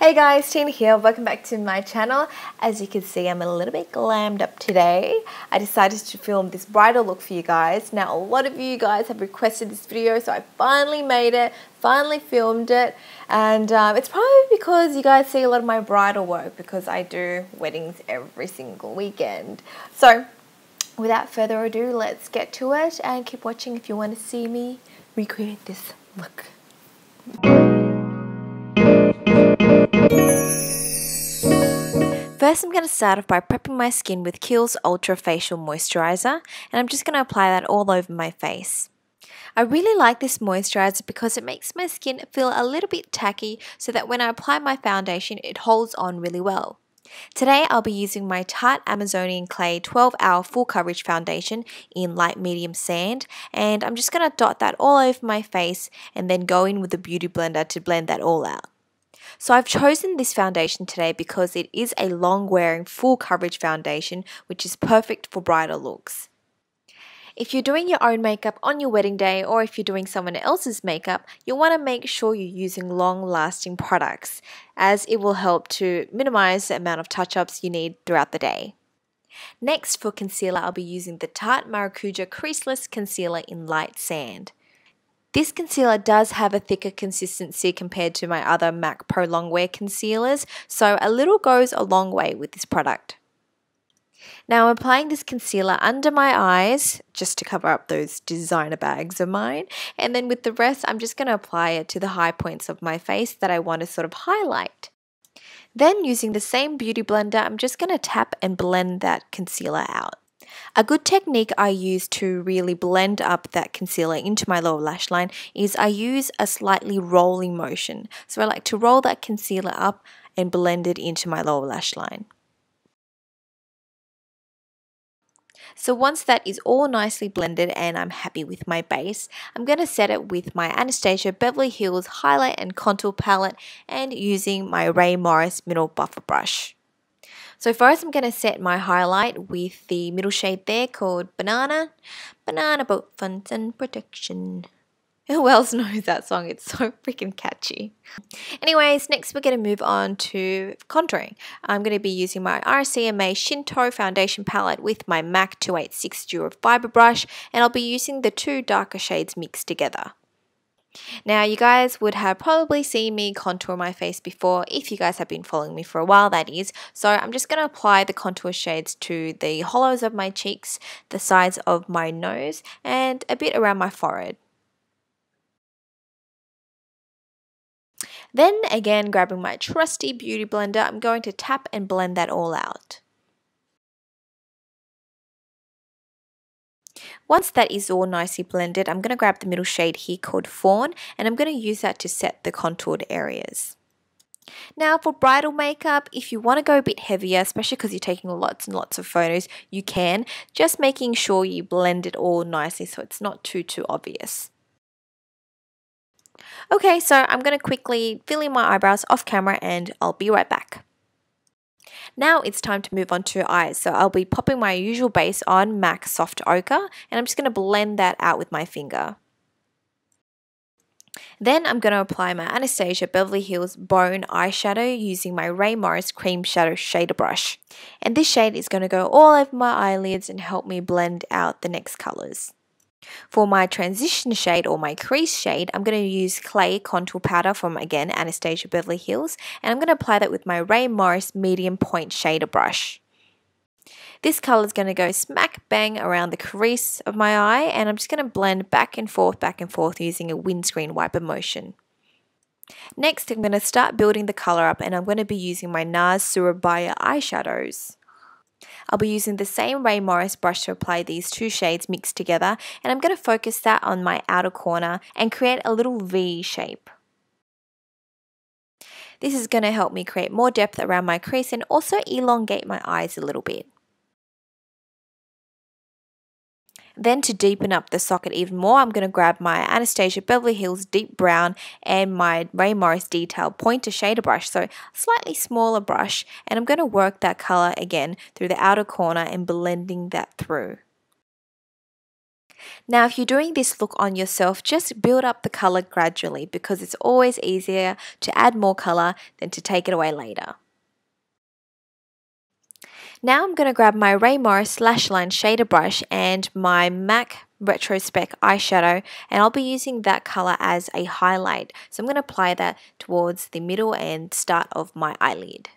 Hey guys, Tina here. Welcome back to my channel. As you can see, I'm a little bit glammed up today. I decided to film this bridal look for you guys. Now, a lot of you guys have requested this video, so I finally made it, finally filmed it. And um, it's probably because you guys see a lot of my bridal work because I do weddings every single weekend. So, without further ado, let's get to it and keep watching if you want to see me recreate this look. First, I'm going to start off by prepping my skin with Kiehl's Ultra Facial Moisturizer, and I'm just going to apply that all over my face. I really like this moisturizer because it makes my skin feel a little bit tacky so that when I apply my foundation, it holds on really well. Today I'll be using my Tarte Amazonian Clay 12 Hour Full Coverage Foundation in light medium sand and I'm just going to dot that all over my face and then go in with the Beauty Blender to blend that all out. So I've chosen this foundation today because it is a long wearing full coverage foundation which is perfect for brighter looks. If you're doing your own makeup on your wedding day or if you're doing someone else's makeup, you'll want to make sure you're using long lasting products as it will help to minimize the amount of touch ups you need throughout the day. Next for concealer, I'll be using the Tarte Maracuja Creaseless Concealer in Light Sand. This concealer does have a thicker consistency compared to my other MAC Pro Longwear concealers, so a little goes a long way with this product. Now I'm applying this concealer under my eyes just to cover up those designer bags of mine and then with the rest I'm just going to apply it to the high points of my face that I want to sort of highlight. Then using the same beauty blender I'm just going to tap and blend that concealer out. A good technique I use to really blend up that concealer into my lower lash line is I use a slightly rolling motion. So I like to roll that concealer up and blend it into my lower lash line. So once that is all nicely blended and I'm happy with my base, I'm going to set it with my Anastasia Beverly Hills Highlight and Contour Palette and using my Rae Morris Middle Buffer Brush. So first I'm going to set my highlight with the middle shade there called Banana. Banana Boat Fun and Protection. Who else knows that song? It's so freaking catchy. Anyways, next we're going to move on to contouring. I'm going to be using my RCMA Shinto foundation palette with my MAC 286 Duo Fiber brush and I'll be using the two darker shades mixed together. Now, you guys would have probably seen me contour my face before, if you guys have been following me for a while, that is. So I'm just going to apply the contour shades to the hollows of my cheeks, the sides of my nose, and a bit around my forehead. Then again, grabbing my trusty beauty blender, I'm going to tap and blend that all out. Once that is all nicely blended, I'm going to grab the middle shade here called Fawn and I'm going to use that to set the contoured areas. Now for bridal makeup, if you want to go a bit heavier, especially because you're taking lots and lots of photos, you can. Just making sure you blend it all nicely so it's not too, too obvious. Okay, so I'm going to quickly fill in my eyebrows off camera and I'll be right back. Now it's time to move on to eyes. So I'll be popping my usual base on MAC Soft Ochre and I'm just going to blend that out with my finger. Then I'm going to apply my Anastasia Beverly Hills Bone eyeshadow using my Rae Morris Cream Shadow Shader Brush. And this shade is going to go all over my eyelids and help me blend out the next colours. For my transition shade or my crease shade, I'm going to use clay contour powder from again Anastasia Beverly Hills and I'm going to apply that with my Rae Morris medium point shader brush. This color is going to go smack bang around the crease of my eye and I'm just going to blend back and forth, back and forth using a windscreen wiper motion. Next, I'm going to start building the color up and I'm going to be using my NARS Surabaya eyeshadows. I'll be using the same Rae Morris brush to apply these two shades mixed together and I'm going to focus that on my outer corner and create a little V shape. This is going to help me create more depth around my crease and also elongate my eyes a little bit. Then to deepen up the socket even more, I'm going to grab my Anastasia Beverly Hills Deep Brown and my Rae Morris Detail Pointer Shader Brush, so slightly smaller brush, and I'm going to work that color again through the outer corner and blending that through. Now, if you're doing this look on yourself, just build up the color gradually because it's always easier to add more color than to take it away later. Now I'm going to grab my Rae Morris Lash Line Shader Brush and my MAC Retrospeck eyeshadow and I'll be using that color as a highlight. So I'm going to apply that towards the middle and start of my eyelid.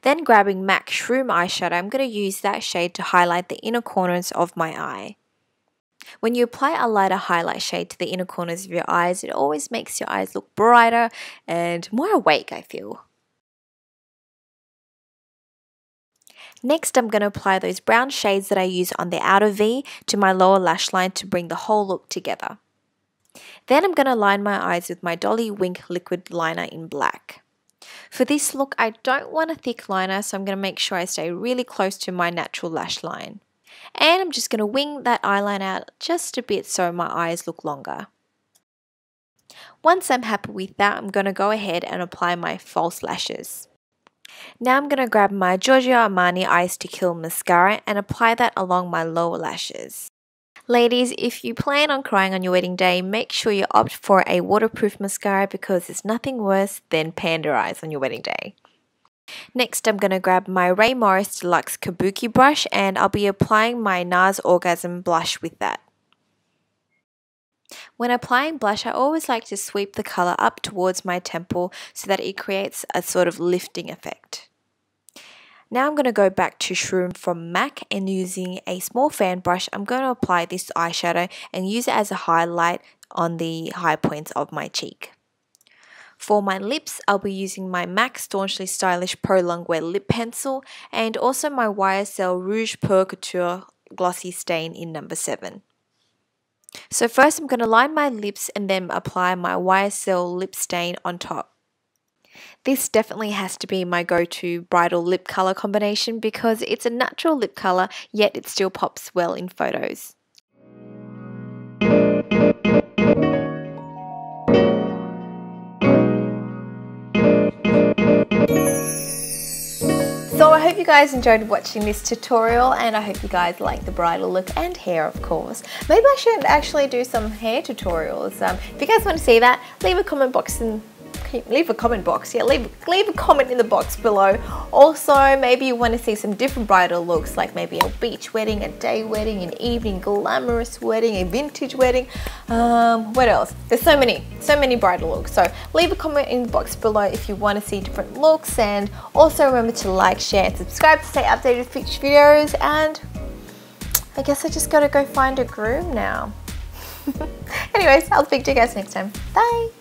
Then grabbing MAC Shroom eyeshadow, I'm going to use that shade to highlight the inner corners of my eye. When you apply a lighter highlight shade to the inner corners of your eyes, it always makes your eyes look brighter and more awake, I feel. Next, I'm going to apply those brown shades that I use on the outer V to my lower lash line to bring the whole look together. Then I'm going to line my eyes with my Dolly Wink liquid liner in black. For this look, I don't want a thick liner, so I'm going to make sure I stay really close to my natural lash line. And I'm just going to wing that eyeline out just a bit so my eyes look longer. Once I'm happy with that, I'm going to go ahead and apply my false lashes. Now I'm going to grab my Giorgio Armani Eyes to Kill mascara and apply that along my lower lashes. Ladies, if you plan on crying on your wedding day, make sure you opt for a waterproof mascara because there's nothing worse than panda eyes on your wedding day. Next, I'm going to grab my Rae Morris Deluxe Kabuki brush and I'll be applying my NARS Orgasm blush with that. When applying blush, I always like to sweep the colour up towards my temple so that it creates a sort of lifting effect. Now I'm going to go back to Shroom from MAC and using a small fan brush, I'm going to apply this eyeshadow and use it as a highlight on the high points of my cheek. For my lips, I'll be using my MAC Staunchly Stylish Pro Longwear Lip Pencil and also my YSL Rouge Pur Couture Glossy Stain in number 7. So first I'm going to line my lips and then apply my YSL lip stain on top. This definitely has to be my go-to bridal lip color combination because it's a natural lip color yet it still pops well in photos. You guys enjoyed watching this tutorial and I hope you guys like the bridal look and hair of course. Maybe I should actually do some hair tutorials. Um, if you guys want to see that, leave a comment box and leave a comment box. Yeah, leave, leave a comment in the box below. Also, maybe you want to see some different bridal looks, like maybe a beach wedding, a day wedding, an evening glamorous wedding, a vintage wedding. Um, what else? There's so many, so many bridal looks. So leave a comment in the box below if you want to see different looks. And also remember to like, share, and subscribe to stay updated with future videos. And I guess I just gotta go find a groom now. Anyways, I'll speak to you guys next time. Bye!